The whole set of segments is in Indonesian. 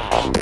Thank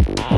Thank you.